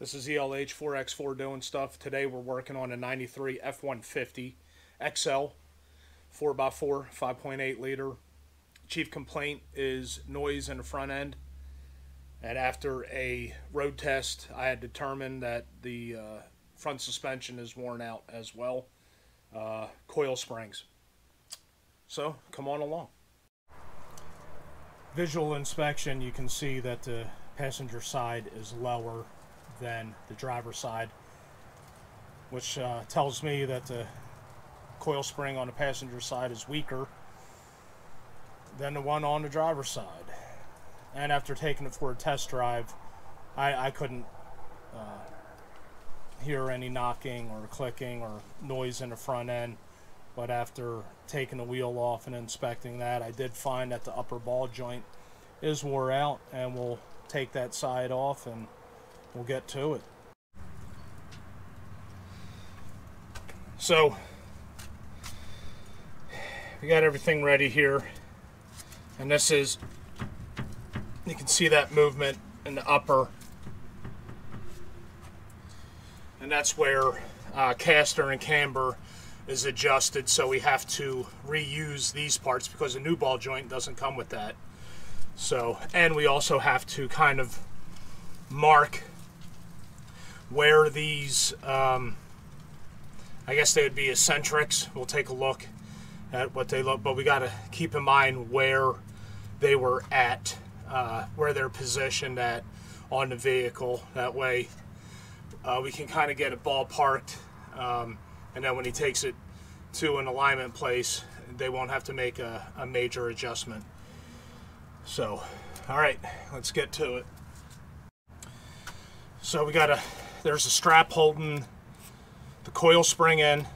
This is ELH 4X4 doing stuff. Today we're working on a 93 F150 XL 4x4 5.8 liter. Chief complaint is noise in the front end. And after a road test, I had determined that the uh, front suspension is worn out as well. Uh, coil springs. So come on along. Visual inspection, you can see that the passenger side is lower than the driver's side, which uh, tells me that the coil spring on the passenger side is weaker than the one on the driver's side. And after taking it for a test drive, I, I couldn't uh, hear any knocking or clicking or noise in the front end. But after taking the wheel off and inspecting that, I did find that the upper ball joint is wore out, and we'll take that side off and we'll get to it. So, we got everything ready here, and this is, you can see that movement in the upper, and that's where uh, caster and camber is adjusted, so we have to reuse these parts because the new ball joint doesn't come with that. So, and we also have to kind of mark where these, um, I guess they would be eccentrics. We'll take a look at what they look, but we got to keep in mind where they were at, uh, where they're positioned at on the vehicle. That way uh, we can kind of get it ballparked. Um, and then when he takes it to an alignment place, they won't have to make a, a major adjustment. So, all right, let's get to it. So we got a, there's a strap holding the coil spring in,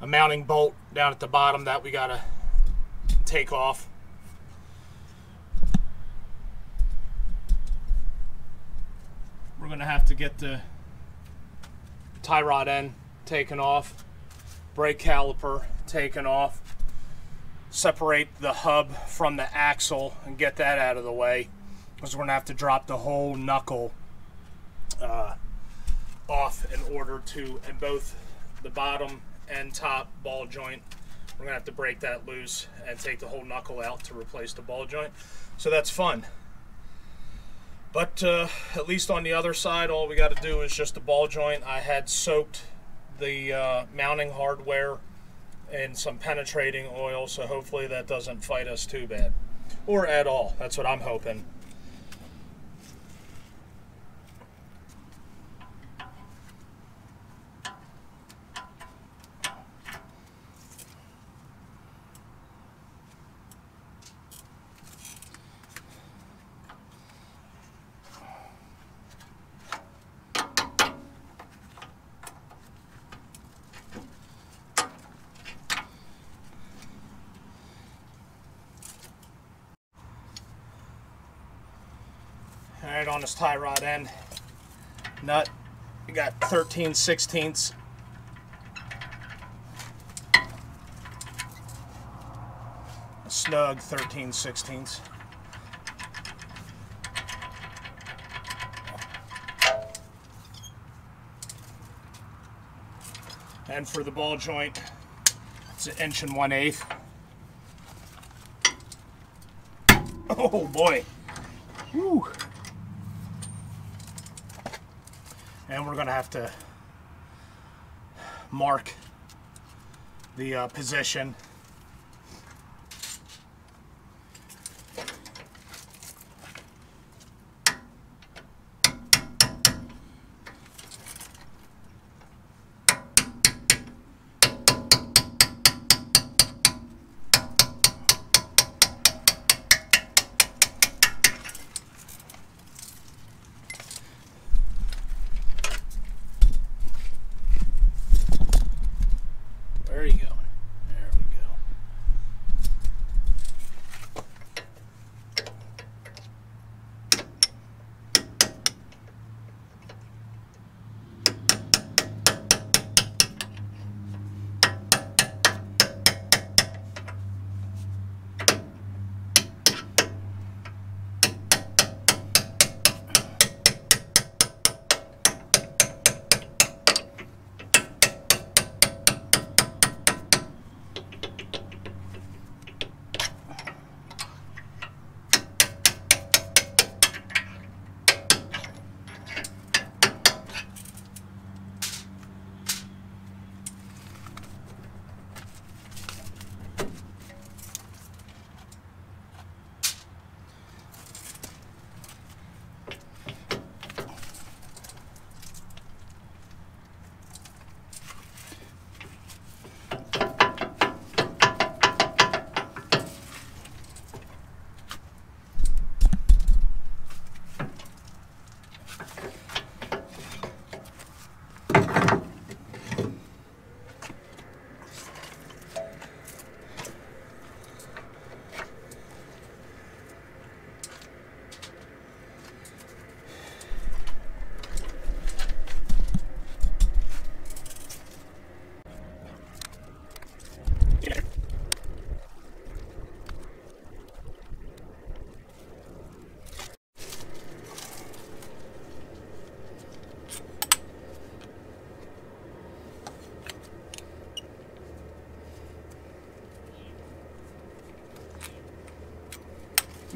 a mounting bolt down at the bottom that we gotta take off. We're gonna have to get the tie rod end taken off, brake caliper taken off, separate the hub from the axle and get that out of the way because we're gonna have to drop the whole knuckle uh, off in order to and both the bottom and top ball joint. We're gonna have to break that loose and take the whole knuckle out to replace the ball joint. So that's fun. But uh, at least on the other side all we got to do is just the ball joint. I had soaked the uh, mounting hardware in some penetrating oil so hopefully that doesn't fight us too bad. Or at all. That's what I'm hoping this tie rod end, nut, we got 13 sixteenths. A snug 13 sixteenths. And for the ball joint, it's an inch and one eighth. Oh boy. Whew. And we're gonna have to mark the uh, position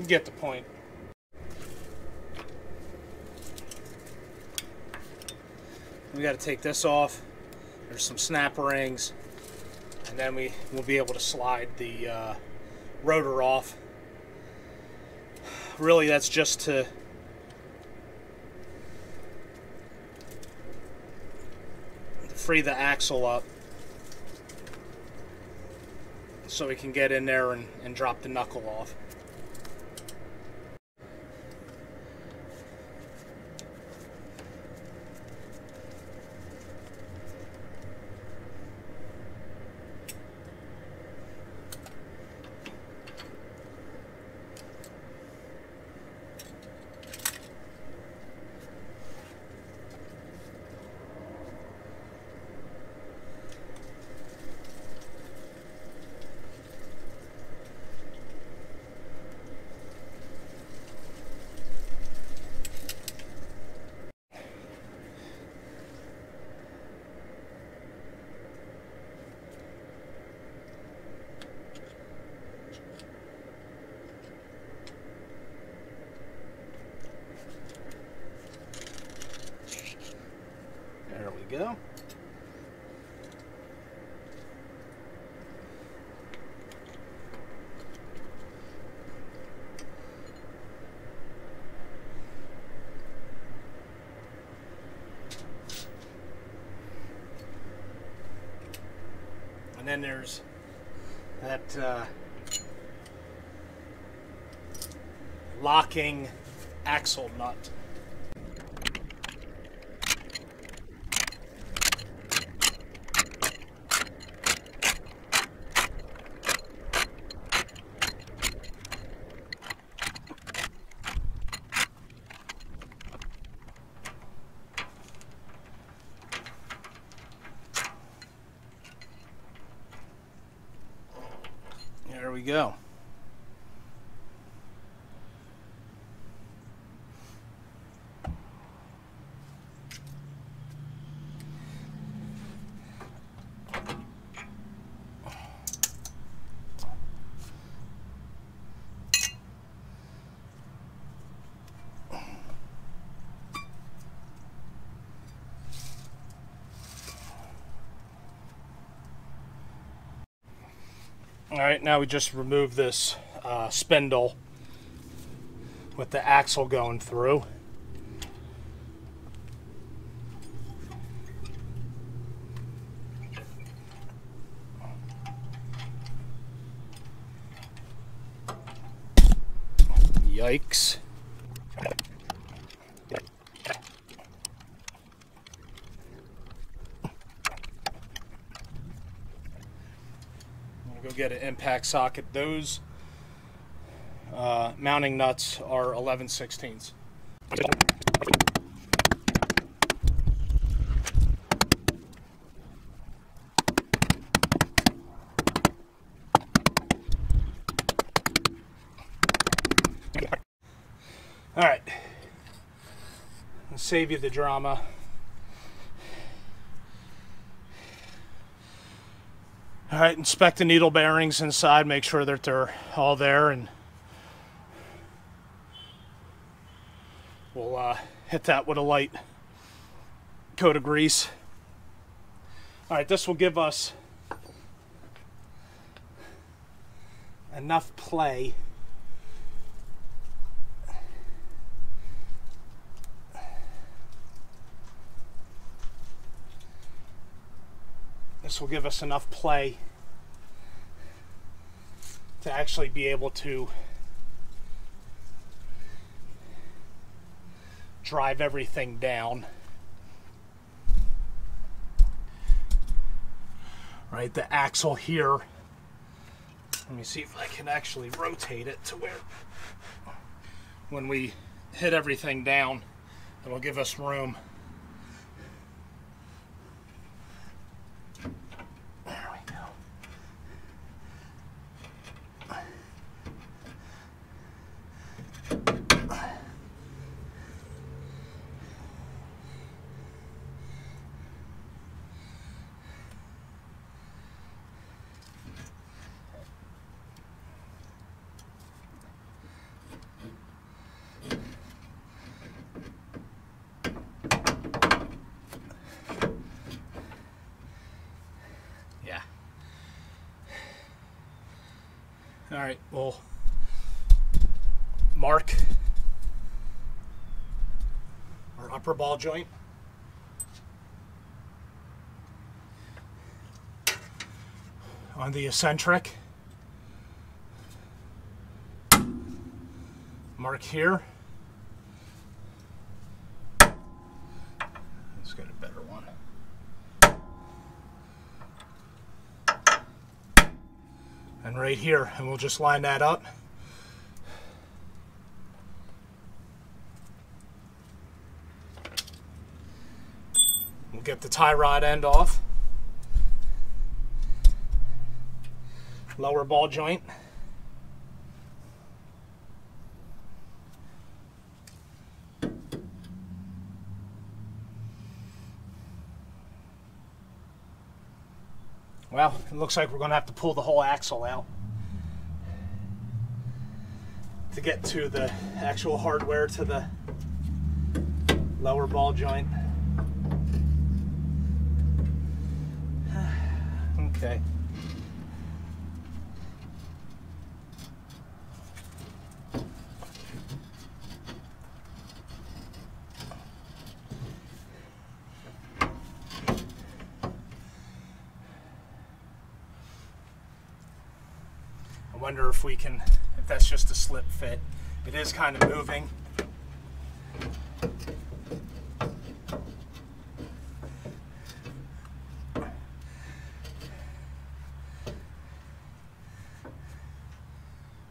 get the point. We got to take this off. There's some snap rings, and then we will be able to slide the uh, rotor off. Really, that's just to free the axle up so we can get in there and, and drop the knuckle off. There we go. And then there's that uh, locking axle nut. There we go. All right, now we just remove this uh, spindle with the axle going through. Yikes. go impact socket. Those uh, mounting nuts are 11 16ths. All right, I'll save you the drama. All right, inspect the needle bearings inside, make sure that they're all there, and we'll uh, hit that with a light coat of grease. All right, this will give us enough play This will give us enough play to actually be able to drive everything down. Right, the axle here. Let me see if I can actually rotate it to where when we hit everything down, it'll give us room. Ball joint. On the eccentric. Mark here. Let's get a better one. And right here, and we'll just line that up. Get the tie rod end off. Lower ball joint. Well, it looks like we're going to have to pull the whole axle out to get to the actual hardware to the lower ball joint. Okay. I wonder if we can, if that's just a slip fit. It is kind of moving.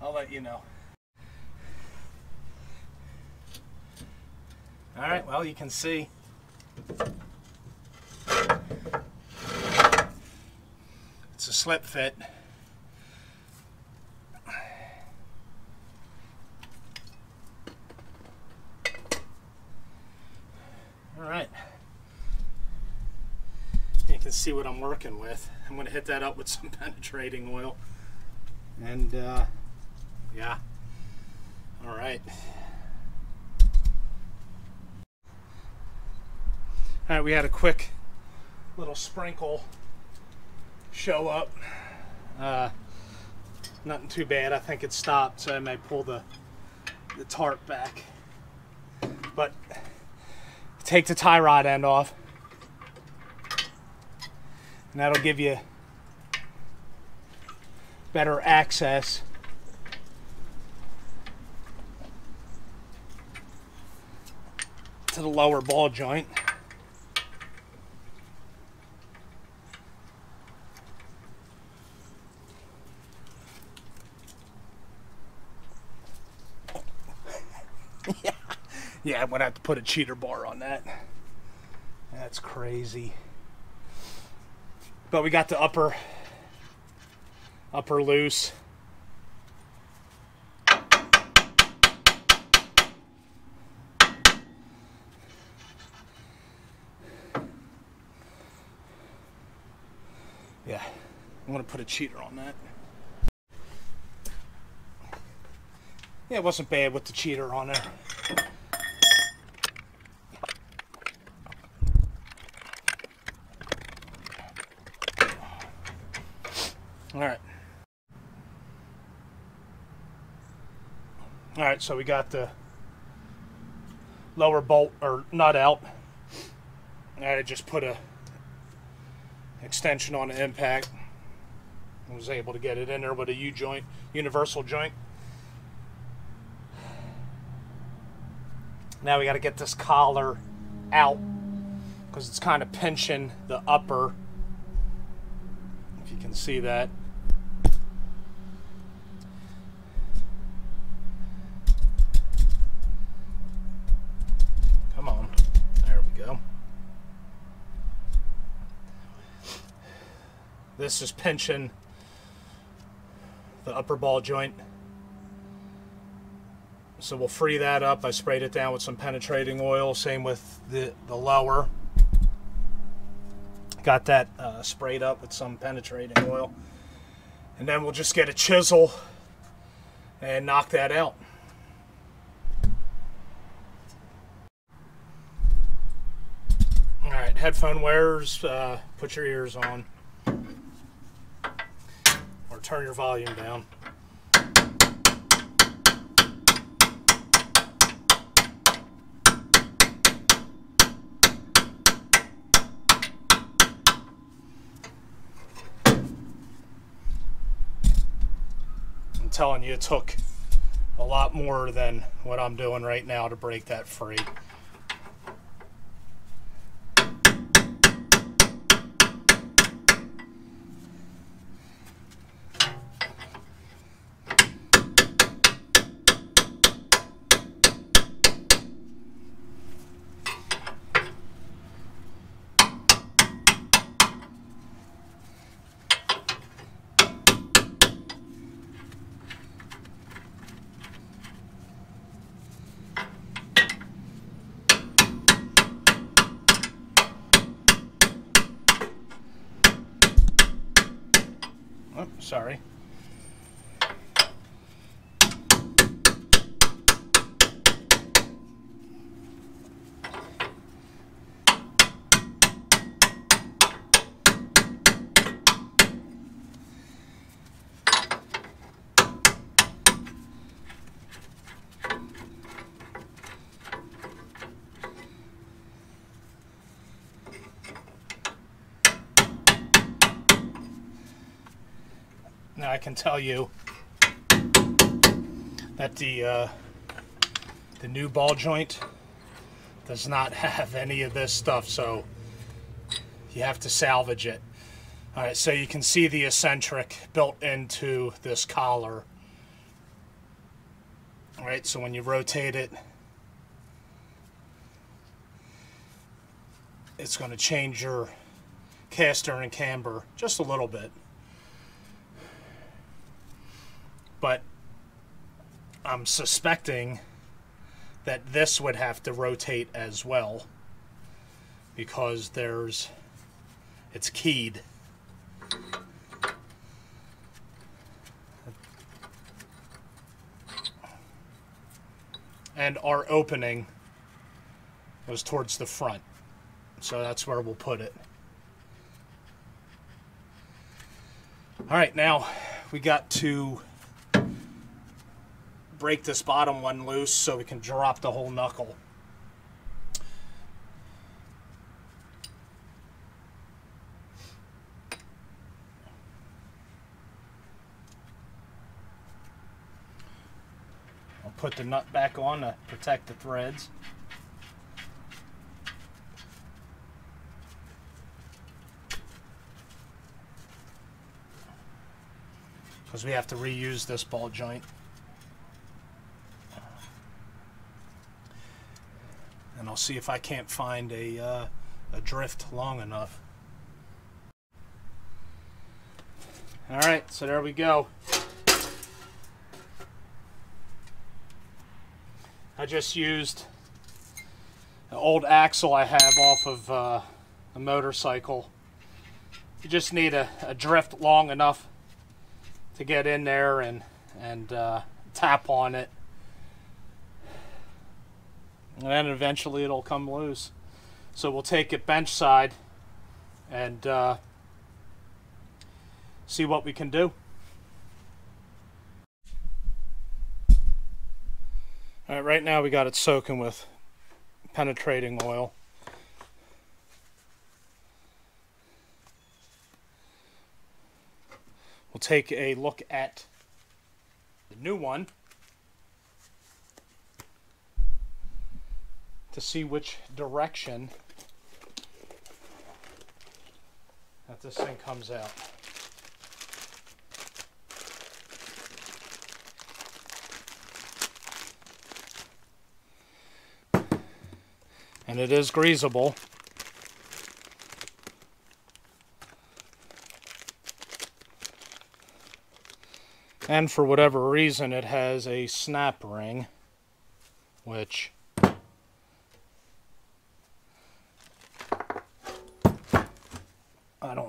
I'll let you know. All right, well, you can see. It's a slip fit. All right. You can see what I'm working with. I'm going to hit that up with some penetrating oil. And uh, yeah. All right. All right, we had a quick little sprinkle show up. Uh, nothing too bad. I think it stopped, so I may pull the the tarp back. But take the tie rod end off. And that'll give you better access to the lower ball joint. yeah. Yeah, I'm gonna have to put a cheater bar on that. That's crazy. But we got the upper upper loose. Yeah, I'm gonna put a cheater on that. Yeah, it wasn't bad with the cheater on there. All right. All right, so we got the lower bolt or nut out. I just put a extension on the impact. I was able to get it in there with a U joint, universal joint. Now we got to get this collar out because it's kind of pinching the upper. If you can see that. Come on. There we go. This is pinching the upper ball joint. So we'll free that up. I sprayed it down with some penetrating oil. Same with the, the lower. Got that uh, sprayed up with some penetrating oil. And then we'll just get a chisel and knock that out. All right, headphone wearers, uh, put your ears on turn your volume down. I'm telling you, it took a lot more than what I'm doing right now to break that free. Can tell you that the uh, the new ball joint does not have any of this stuff, so you have to salvage it. All right, so you can see the eccentric built into this collar. All right, so when you rotate it, it's going to change your caster and camber just a little bit. But I'm suspecting that this would have to rotate as well because there's it's keyed. And our opening was towards the front. So that's where we'll put it. All right, now we got to break this bottom one loose so we can drop the whole knuckle. I'll put the nut back on to protect the threads. Because we have to reuse this ball joint. I'll see if I can't find a, uh, a drift long enough. All right, so there we go. I just used an old axle I have off of uh, a motorcycle. You just need a, a, drift long enough to get in there and, and uh, tap on it and then eventually it'll come loose. So we'll take it bench side and uh, see what we can do. All right, right now we got it soaking with penetrating oil. We'll take a look at the new one. To see which direction that this thing comes out. And it is greasable. And for whatever reason, it has a snap ring, which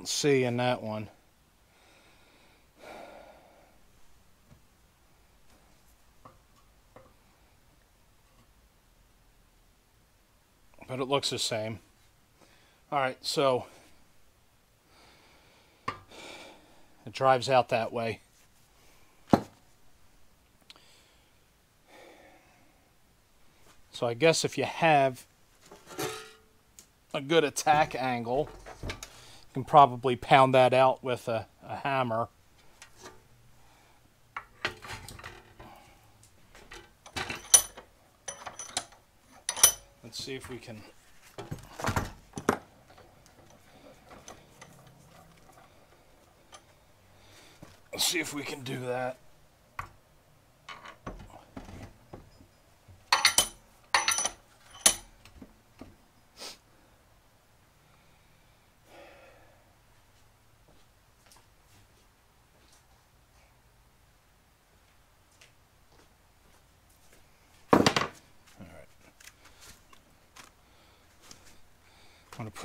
see in that one. But it looks the same. Alright, so it drives out that way. So I guess if you have a good attack angle, can probably pound that out with a, a hammer. Let's see if we can Let's see if we can do that.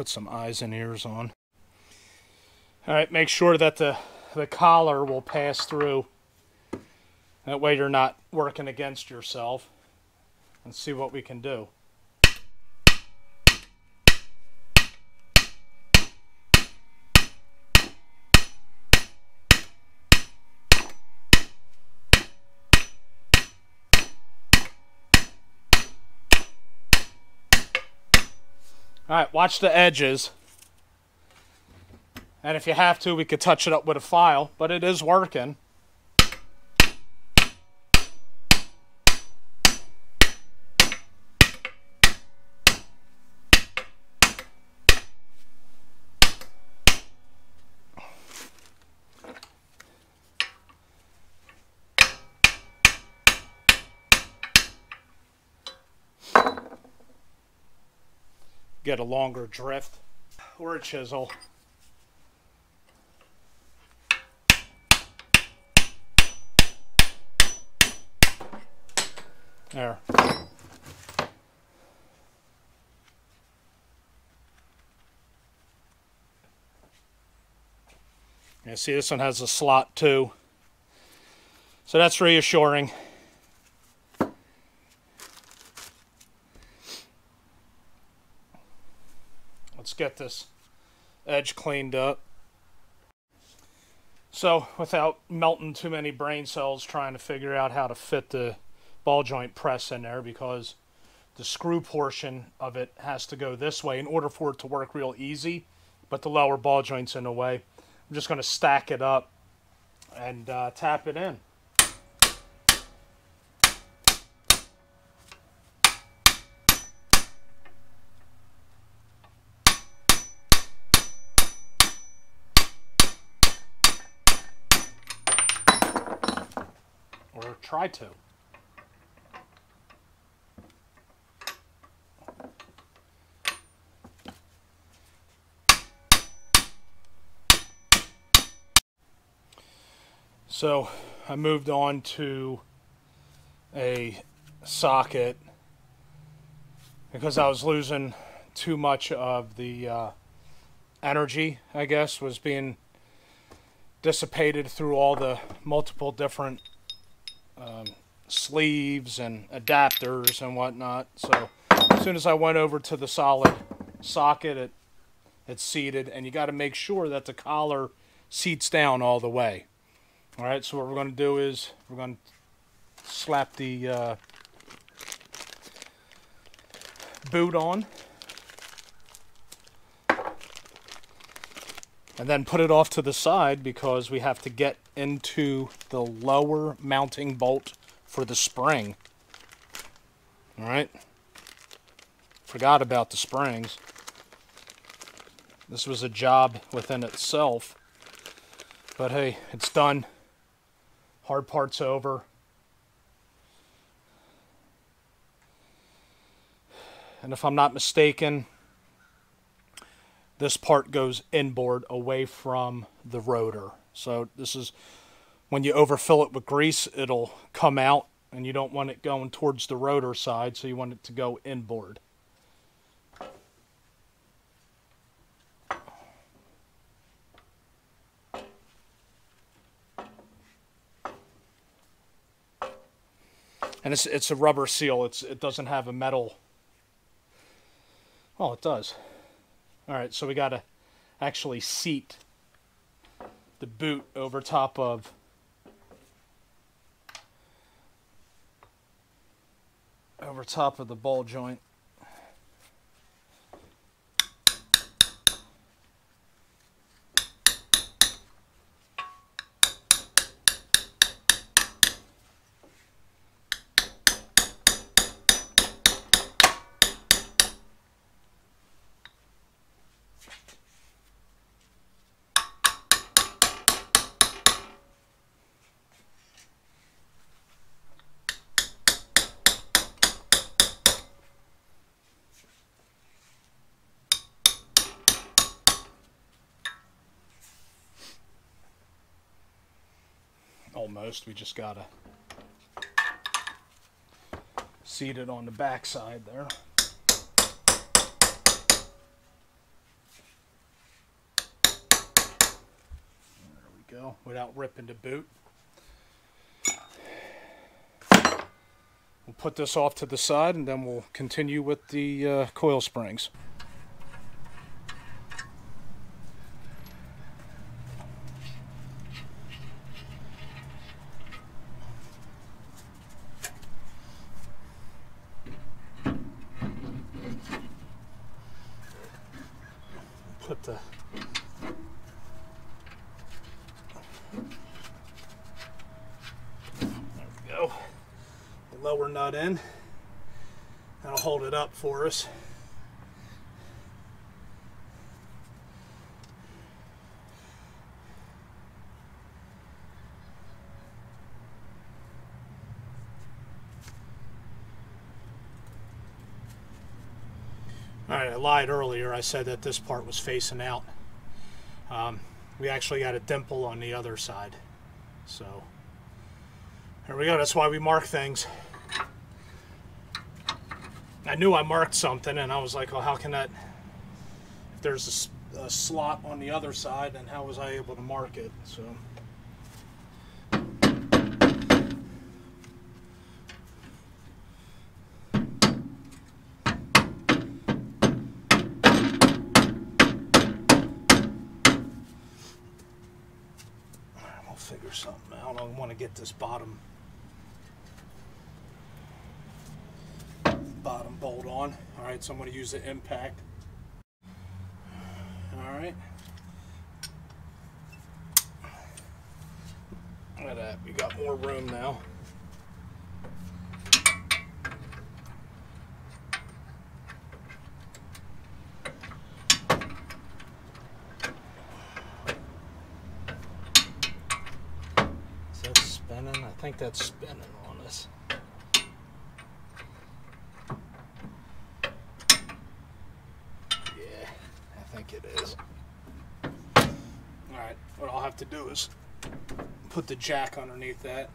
Put some eyes and ears on. All right, make sure that the, the collar will pass through. That way you're not working against yourself. And see what we can do. All right, watch the edges. And if you have to, we could touch it up with a file, but it is working. Get a longer drift or a chisel. There. Yeah, see this one has a slot too. So that's reassuring. Let's get this edge cleaned up. So, without melting too many brain cells trying to figure out how to fit the ball joint press in there because the screw portion of it has to go this way in order for it to work real easy, but the lower ball joint's in the way. I'm just going to stack it up and uh, tap it in. Try to. So I moved on to a socket because I was losing too much of the uh, energy, I guess, was being dissipated through all the multiple different sleeves and adapters and whatnot. So as soon as I went over to the solid socket, it it's seated, and you got to make sure that the collar seats down all the way. All right, so what we're going to do is we're going to slap the uh, boot on. And then put it off to the side because we have to get into the lower mounting bolt for the spring. Alright. Forgot about the springs. This was a job within itself. But hey, it's done. Hard part's over. And if I'm not mistaken, this part goes inboard away from the rotor. So this is when you overfill it with grease, it'll come out and you don't want it going towards the rotor side, so you want it to go inboard. And it's it's a rubber seal. It's it doesn't have a metal. Oh, it does. All right, so we got to actually seat the boot over top of over top of the ball joint. Almost. We just gotta seat it on the back side there. There we go, without ripping the boot. We'll put this off to the side and then we'll continue with the uh, coil springs. Put the there we go the lower nut in. That'll hold it up for us. Lied earlier. I said that this part was facing out. Um, we actually got a dimple on the other side. So there we go. That's why we mark things. I knew I marked something, and I was like, "Well, how can that? If there's a, a slot on the other side, then how was I able to mark it?" So. We'll figure something out. I want to get this bottom bottom bolt on. All right, so I'm going to use the impact. All right. Look at that. We got more room now. Is that spinning? I think that's spinning on us. Yeah, I think it is. Alright, what I'll have to do is put the jack underneath that.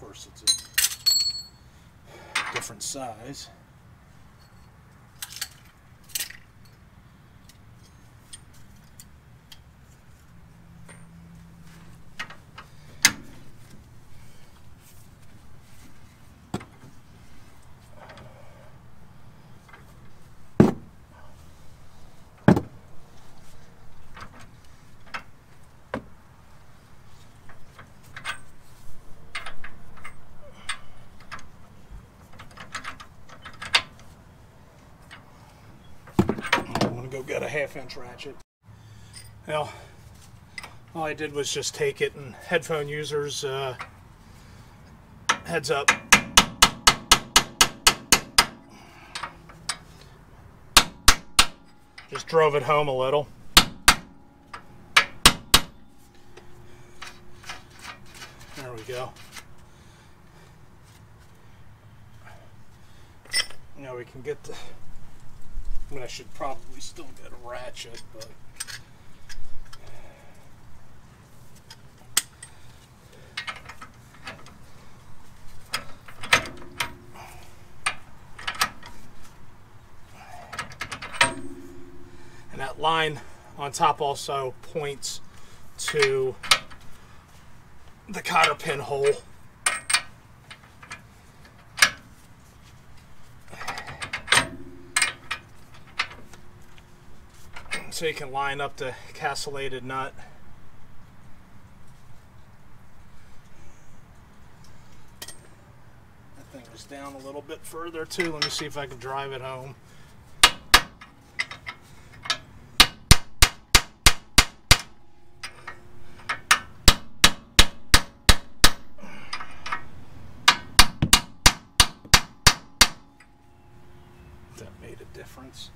Of course, it's a different size. I'm gonna go get a half inch ratchet. Now, all I did was just take it and headphone users, uh, heads up. Just drove it home a little. There we go. Now we can get the I mean, I should probably still get a ratchet, but. Eh. And that line on top also points to the cotter pin hole. So you can line up the castellated nut. That thing was down a little bit further too. Let me see if I can drive it home. That made a difference.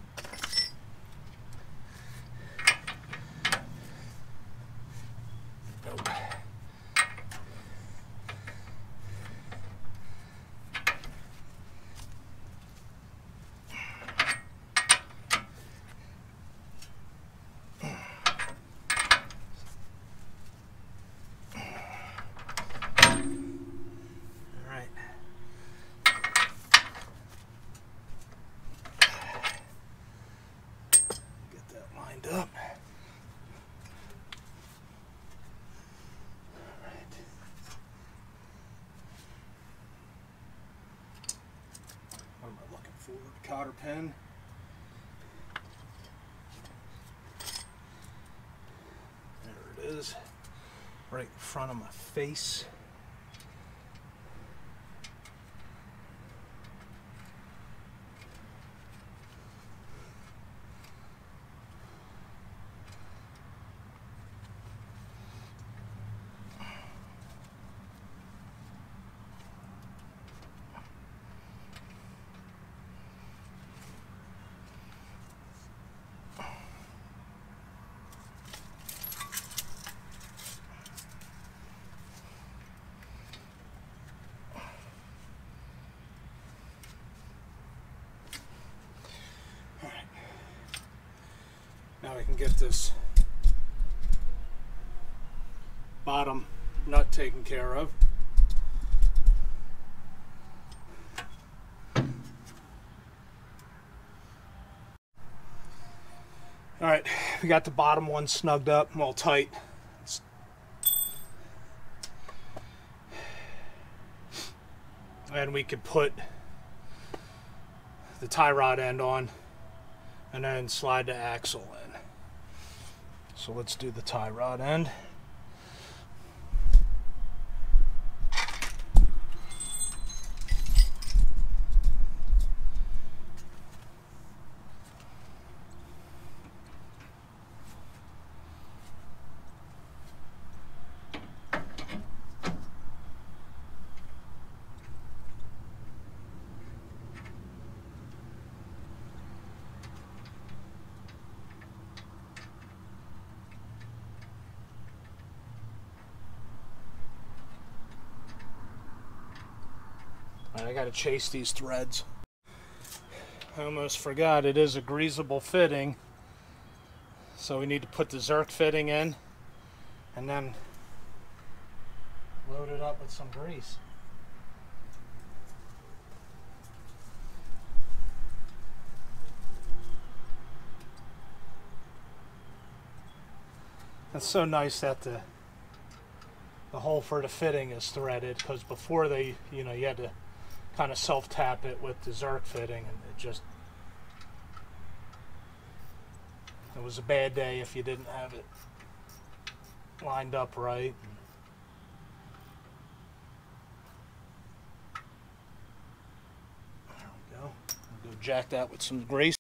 Forward cotter pin. There it is, right in front of my face. Get this bottom nut taken care of. All right, we got the bottom one snugged up, all tight. And we could put the tie rod end on and then slide the axle. So let's do the tie rod end. I gotta chase these threads. I almost forgot it is a greasable fitting. So we need to put the Zerk fitting in and then load it up with some grease. That's so nice that the the hole for the fitting is threaded because before they, you know, you had to kind of self tap it with the Zerk fitting and it just it was a bad day if you didn't have it lined up right. There we go. I'll go jack that with some grease.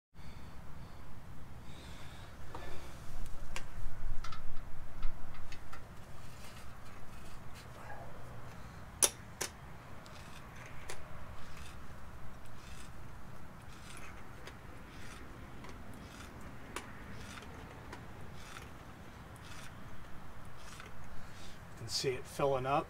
can see it filling up.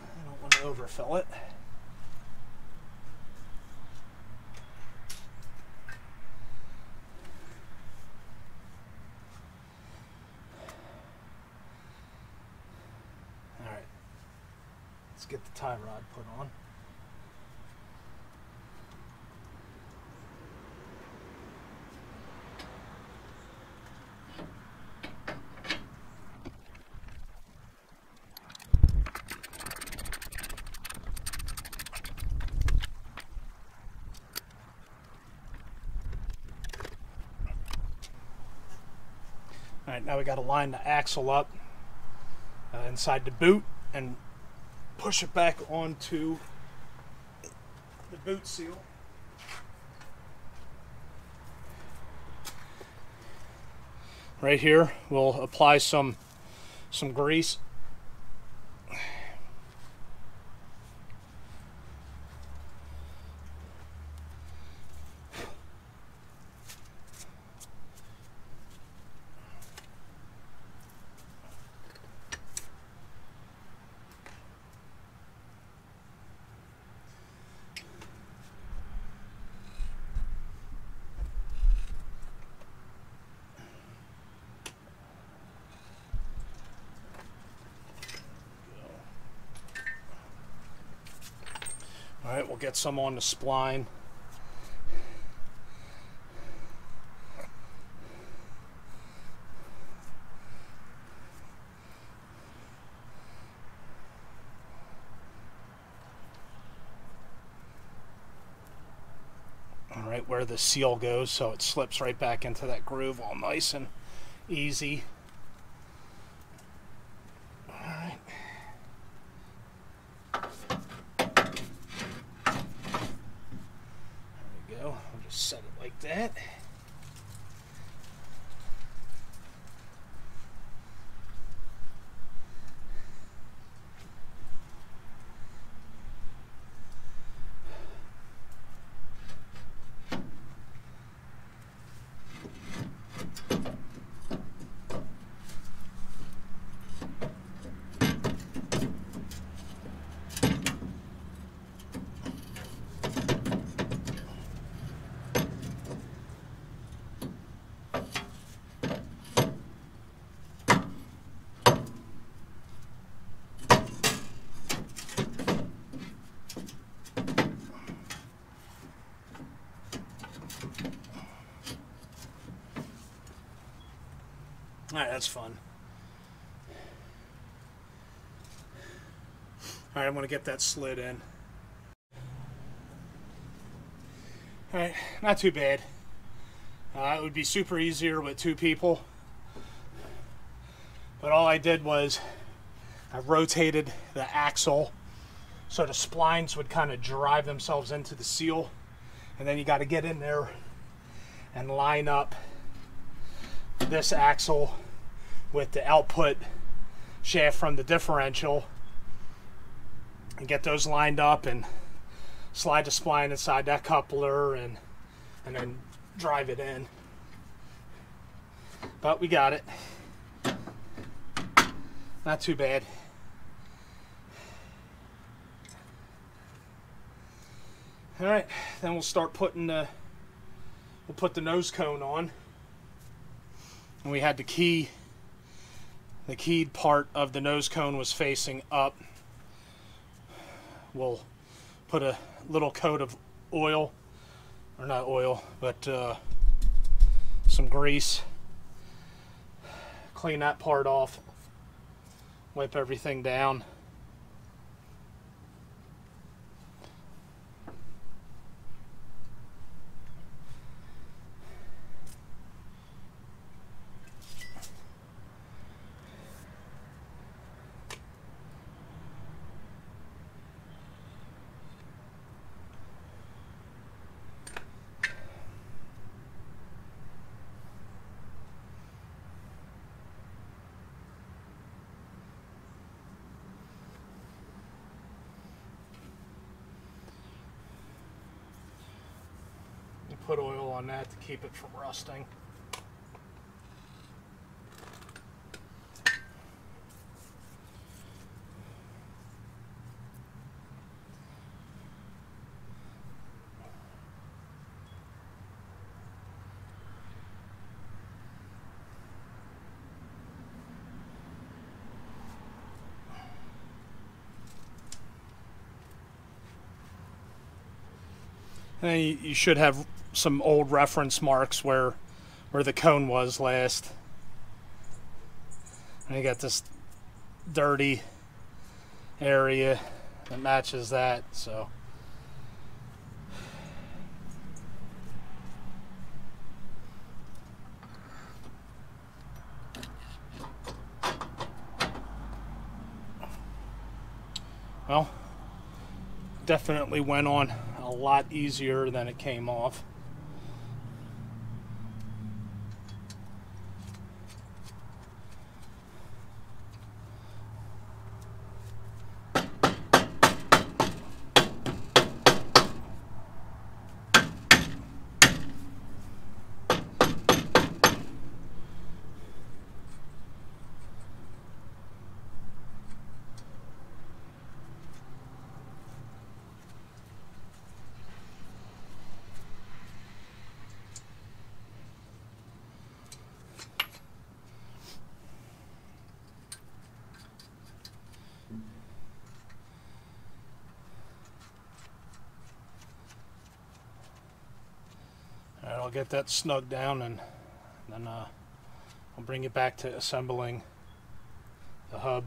I don't want to overfill it. All right, let's get the tie rod put on. Now we got to line the axle up uh, inside the boot and push it back onto the boot seal. Right here, we'll apply some some grease. right, we'll get some on the spline. All right, where the seal goes so it slips right back into that groove all nice and easy. That's fun. Alright, I'm going to get that slid in. Alright, not too bad. Uh, it would be super easier with two people. But all I did was I rotated the axle so the splines would kind of drive themselves into the seal. And then you got to get in there and line up this axle with the output shaft from the differential and get those lined up and slide the spline inside that coupler and and then drive it in. But we got it. Not too bad. All right then we'll start putting the we'll put the nose cone on. And we had the key the keyed part of the nose cone was facing up. We'll put a little coat of oil or not oil but uh, some grease. Clean that part off. Wipe everything down put oil on that to keep it from rusting. And you should have some old reference marks where where the cone was last. And you got this dirty area that matches that, so Well, definitely went on a lot easier than it came off. get that snug down and then uh, I'll bring it back to assembling the hub.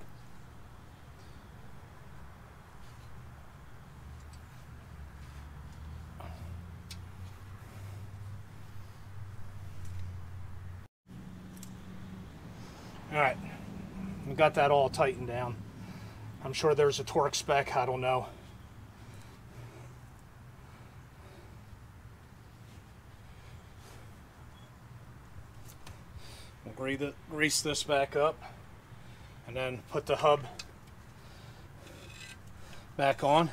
All right, we got that all tightened down. I'm sure there's a torque spec, I don't know. Grease this back up and then put the hub back on.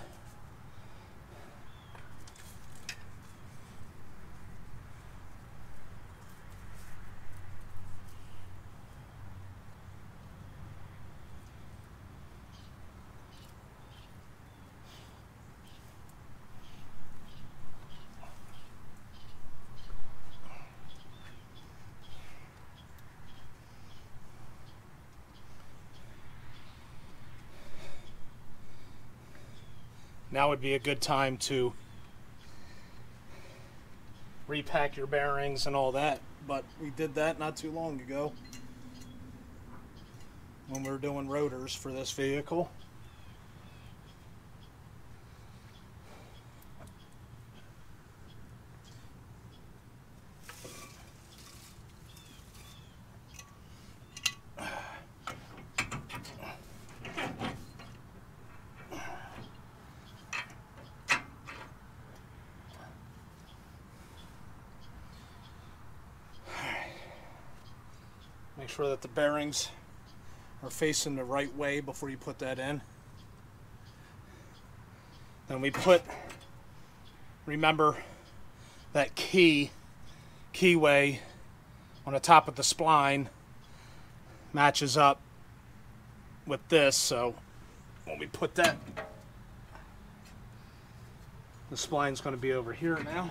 Now would be a good time to repack your bearings and all that. But we did that not too long ago when we were doing rotors for this vehicle. Make sure that the bearings are facing the right way before you put that in. Then we put, remember that key, keyway on the top of the spline matches up with this. So when we put that, the spline's going to be over here now.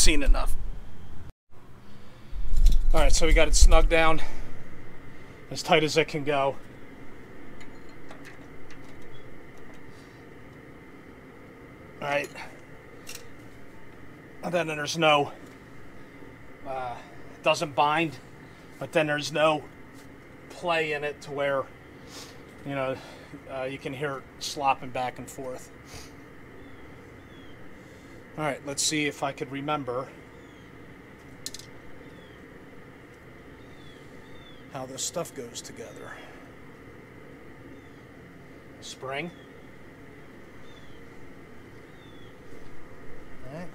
seen enough. So we got it snug down as tight as it can go. All right. And then there's no, uh, doesn't bind, but then there's no play in it to where, you know, uh, you can hear it slopping back and forth. All right, let's see if I could remember how this stuff goes together. Spring. All right.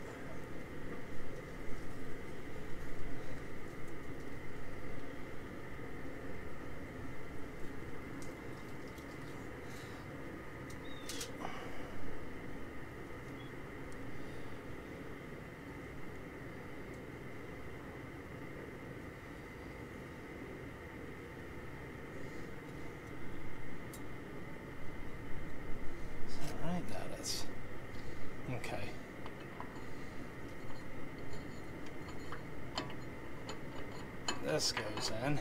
this goes in.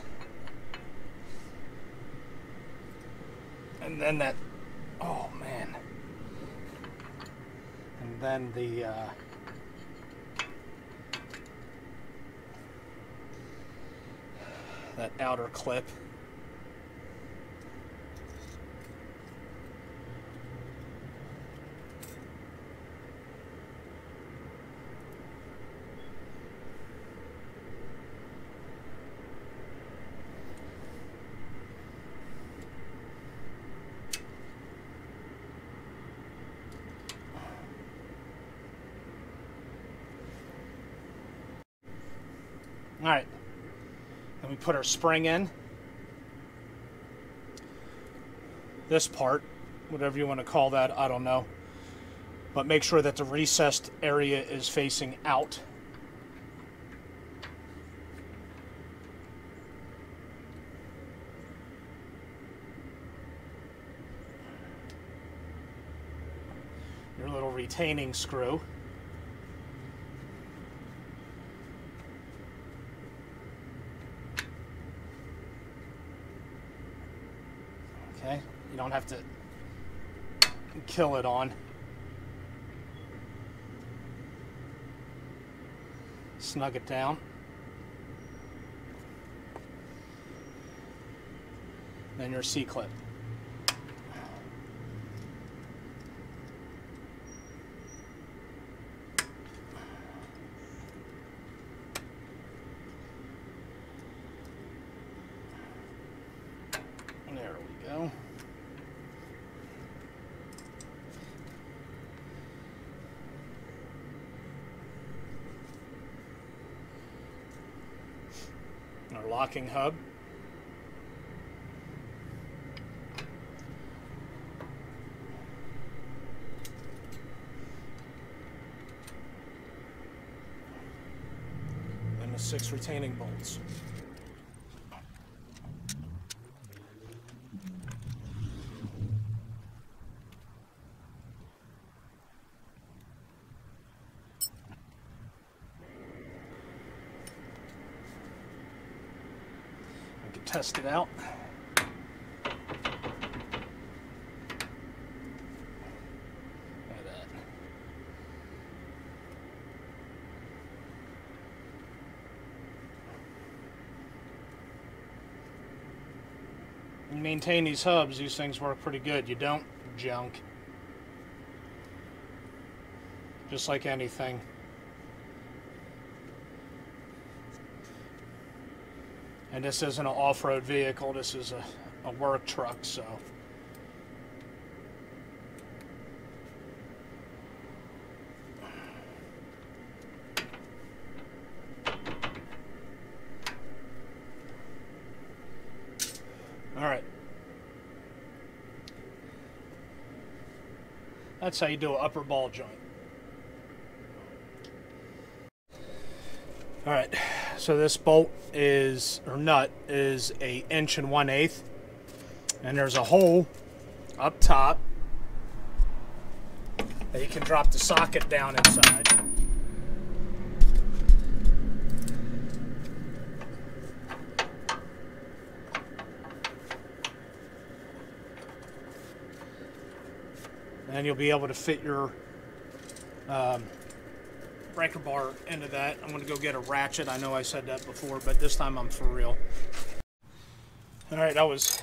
And then that, oh man. And then the, uh, that outer clip All right. And we put our spring in. This part, whatever you want to call that, I don't know. But make sure that the recessed area is facing out. Your little retaining screw. Okay, you don't have to kill it on. Snug it down. Then your C-clip. There we go. Our locking hub. And the six retaining bolts. We can test it out. Maintain these hubs, these things work pretty good. You don't junk. Just like anything. And this isn't an off-road vehicle, this is a, a work truck, so. All right. That's how you do an upper ball joint. All right, so this bolt is, or nut, is a inch and one eighth. And there's a hole up top that you can drop the socket down inside. And you'll be able to fit your um, breaker bar into that. I'm going to go get a ratchet. I know I said that before, but this time I'm for real. All right, I was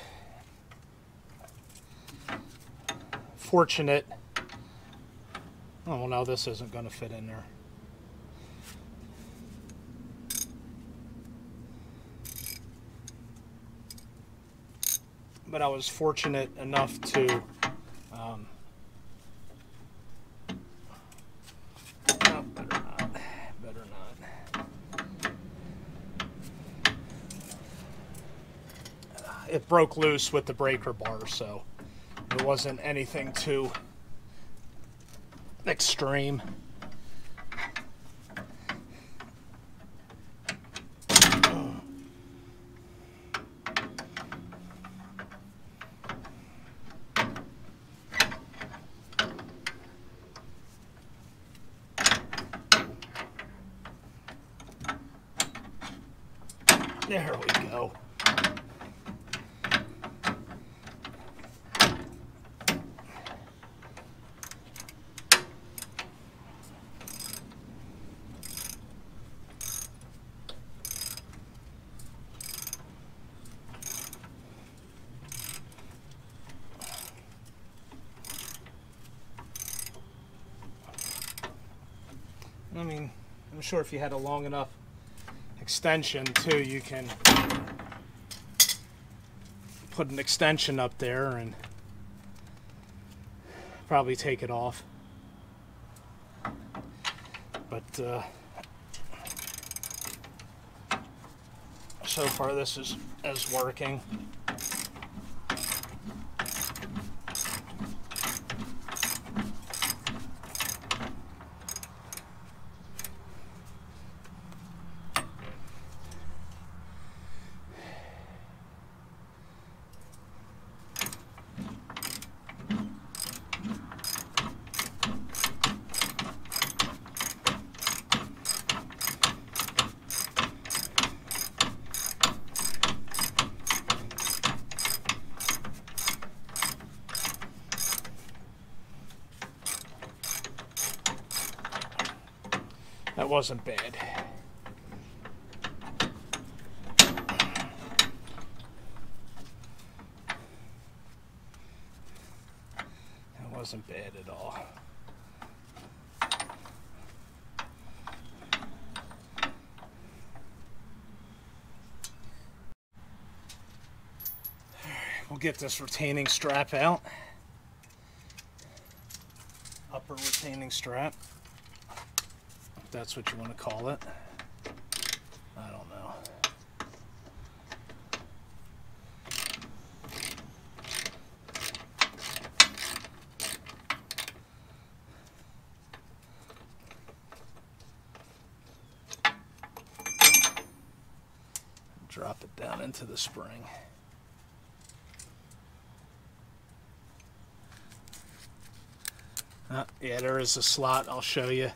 fortunate. Oh, well, now this isn't going to fit in there. But I was fortunate enough to um, Oh, better not. Better not. It broke loose with the breaker bar, so it wasn't anything too extreme. There we go. I mean, I'm sure if you had a long enough extension too, you can put an extension up there and probably take it off. But uh, so far this is is working. Wasn't bad. That wasn't bad at all. We'll get this retaining strap out. Upper retaining strap. That's what you want to call it. I don't know. Drop it down into the spring. Uh, yeah, there is a slot. I'll show you.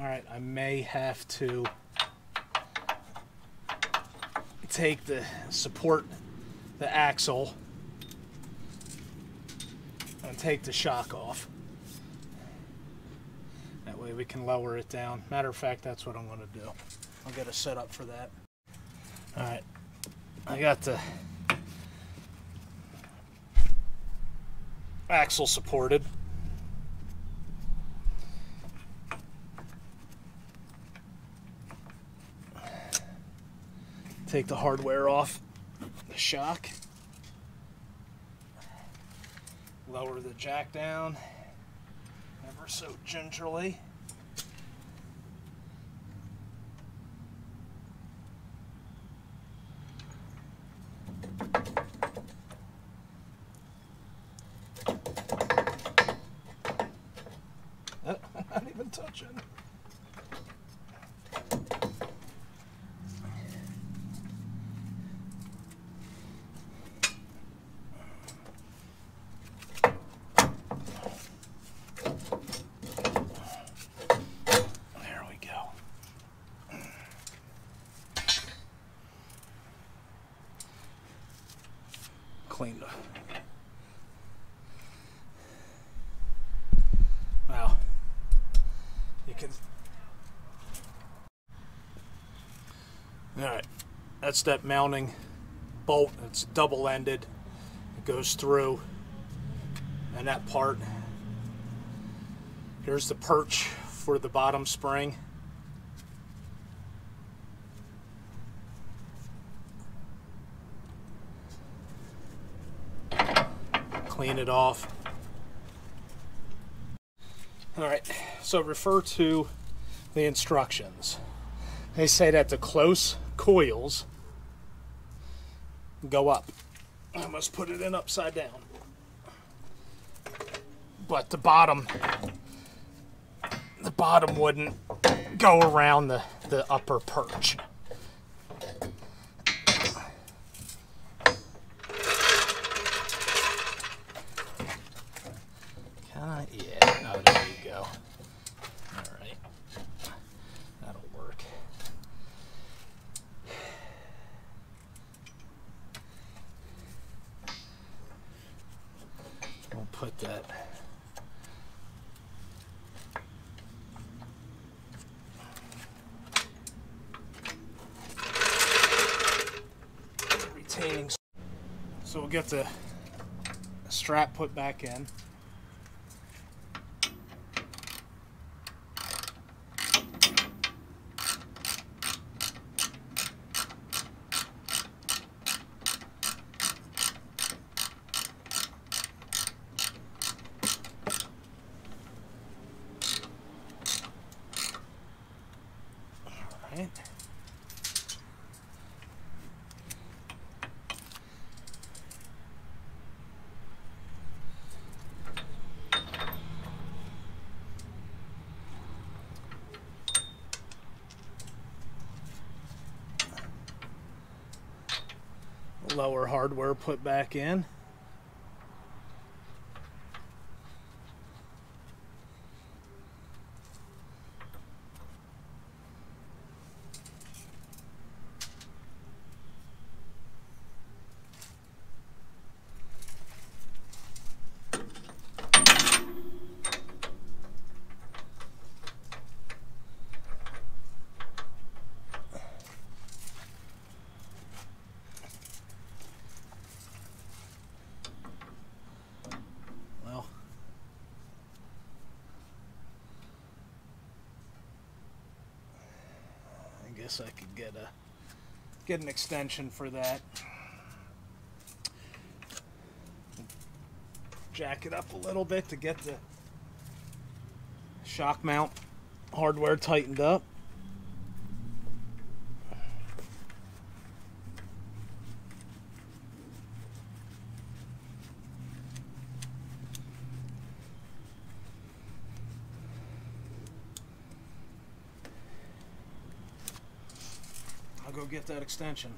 All right, I may have to take the support, the axle, and take the shock off. That way we can lower it down. Matter of fact, that's what I'm going to do. I'll get a setup for that. All right, I got the axle supported. Take the hardware off the shock. Lower the jack down ever so gingerly. Not even touching. There we go. Clean the. Wow. Alright. That's that mounting bolt. It's double ended. It goes through. And that part. Here's the perch for the bottom spring. Clean it off. All right, so refer to the instructions. They say that the close coils go up. I must put it in upside down. But the bottom, the bottom wouldn't go around the, the upper perch. Can I? Yeah, oh, there you go. All right. That'll work. We'll put that. Retaining. s- So we'll get the strap put back in. Right. Lower hardware put back in. guess I could get a get an extension for that. Jack it up a little bit to get the shock mount hardware tightened up. I'll go get that extension.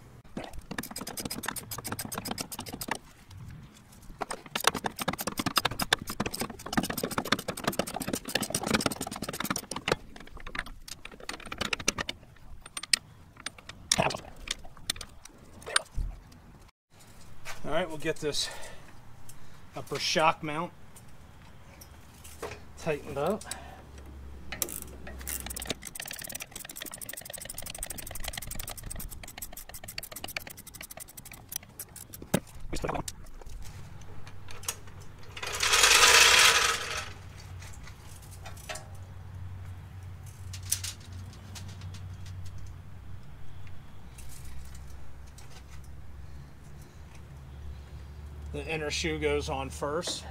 All right, we'll get this upper shock mount tightened up. Shoe goes on first.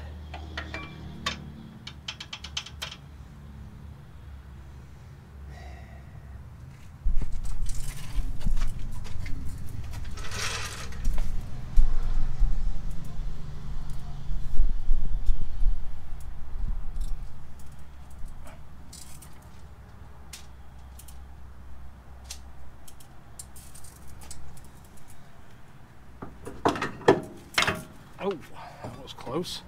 Oh, that was close.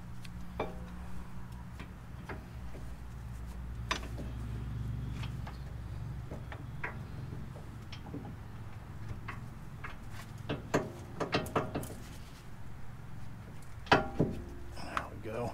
There we go.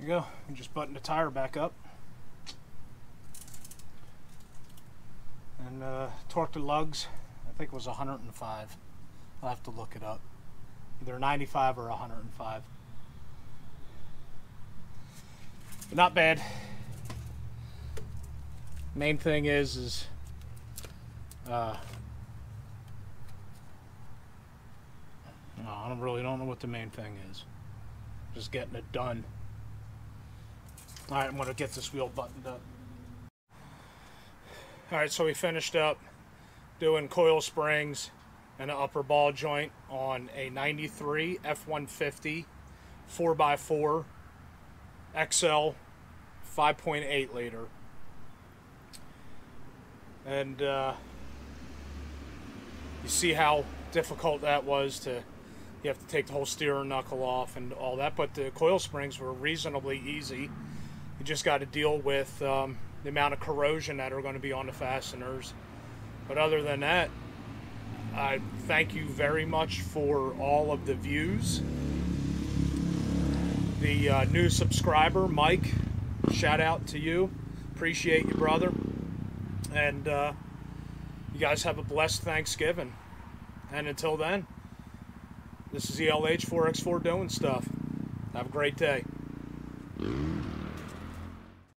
There you go. You just button the tire back up. And uh, torque the lugs, I think it was 105. I'll have to look it up. Either 95 or 105. But not bad. Main thing is, is uh, no, I don't really don't know what the main thing is. Just getting it done. All right, I'm gonna get this wheel buttoned up. All right, so we finished up doing coil springs and an upper ball joint on a 93 F-150 4x4 XL 5.8 liter. And uh, you see how difficult that was to you have to take the whole steering knuckle off and all that but the coil springs were reasonably easy you just got to deal with um, the amount of corrosion that are going to be on the fasteners. But other than that I thank you very much for all of the views. The uh, new subscriber Mike shout out to you. Appreciate you brother. And uh, you guys have a blessed Thanksgiving. And until then this is ELH4X4 doing stuff. Have a great day.